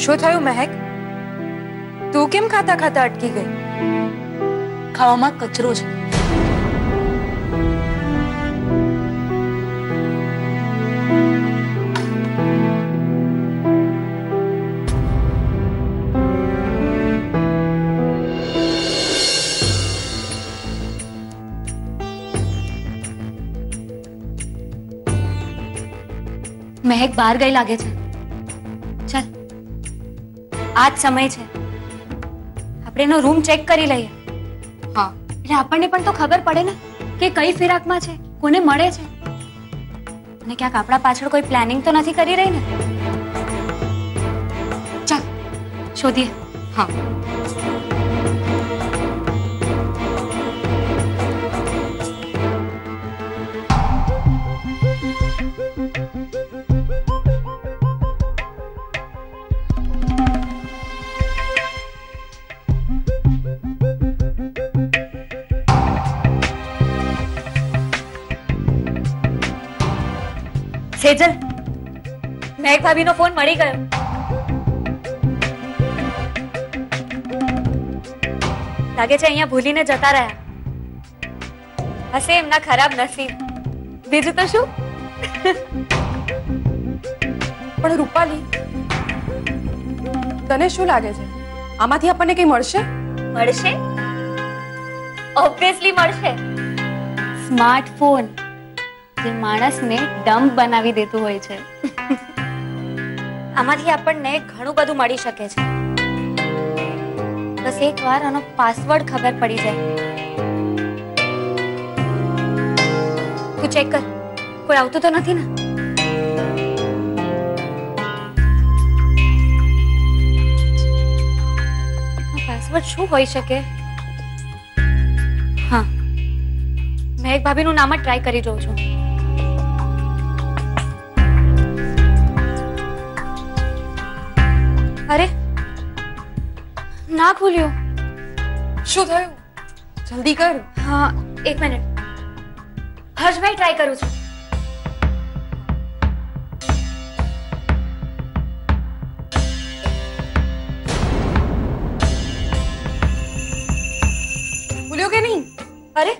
શું થયું મહેક તું કેમ ખાતા ખાતા અટકી ગઈ ખાવામાં કચરો છે મહેક બહાર ગઈ લાગે છે ચાલ આ જ સમય છે. આપણે એનો રૂમ ચેક કરી લઈએ. હા. એટલે આપણને પણ તો ખબર પડે ને કે કઈ ફિરાકમાં છે કોને મળે છે. અને ક્યાંક આપણા પાછળ કોઈ પ્લાનિંગ તો નથી કરી રહી ને? ચાલ. શોધીએ. હા. સેજલ મહેક ભાભીનો ફોન મળી ગયો લાગે છે અહીંયા ભૂલીને જતા રહ્યા હશે એમના ખરાબ નસીબ બીજું તો શું પણ રૂપાલી તને શું લાગે છે આમાંથી આપણને કંઈ મળશે મળશે ઓબ્વિયસલી મળશે સ્માર્ટફોન જે માણસને ડમ બનાવી દેતું હોય છે. આમાંથી આપણને ઘણું બધું મળી શકે છે. બસ એકવાર આનો પાસવર્ડ ખબર પડી જાય. તું ચેક કર. કોઈ આવતું તો નથી ને? પાસવર્ડ શું હોઈ શકે? હા. મહેક ભાભીનું નામ જ ટ્રાય કરી જોઉં છું. અરે ના ખુલ્યો શું થયું જલ્દી કર હા એક મિનિટ હર્ષભાઈ ટ્રાય કરું છું ભૂલ્યો કે નહીં અરે